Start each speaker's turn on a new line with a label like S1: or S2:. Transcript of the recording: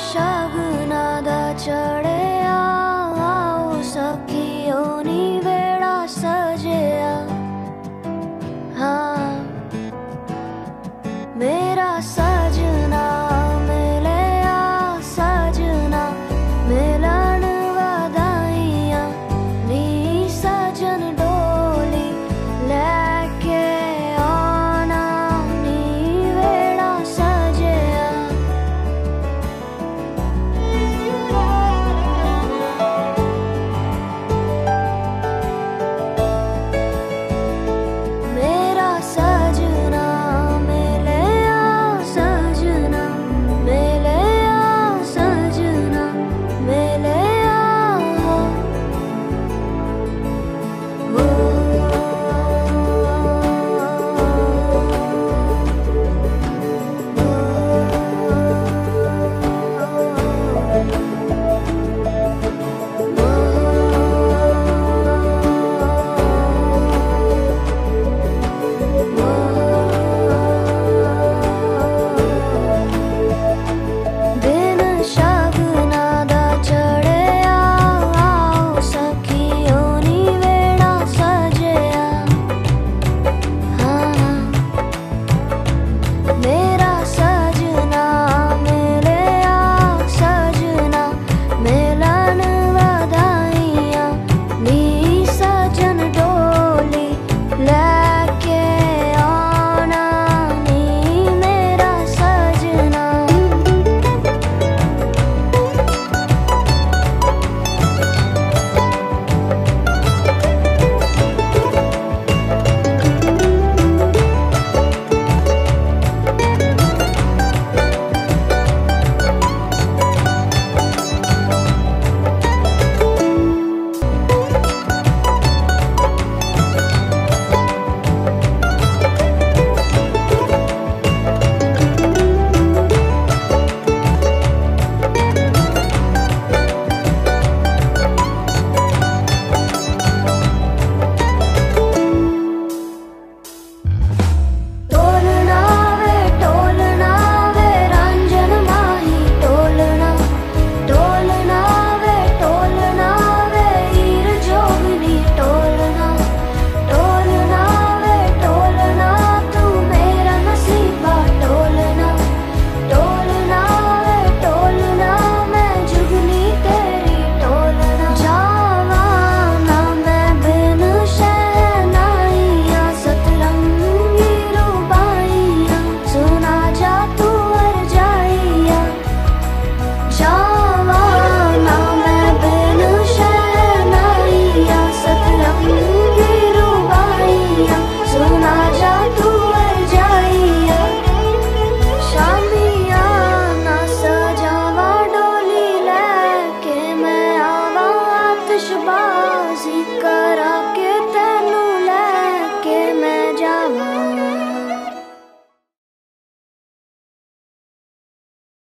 S1: siya gunada chareya Sa kiyo ni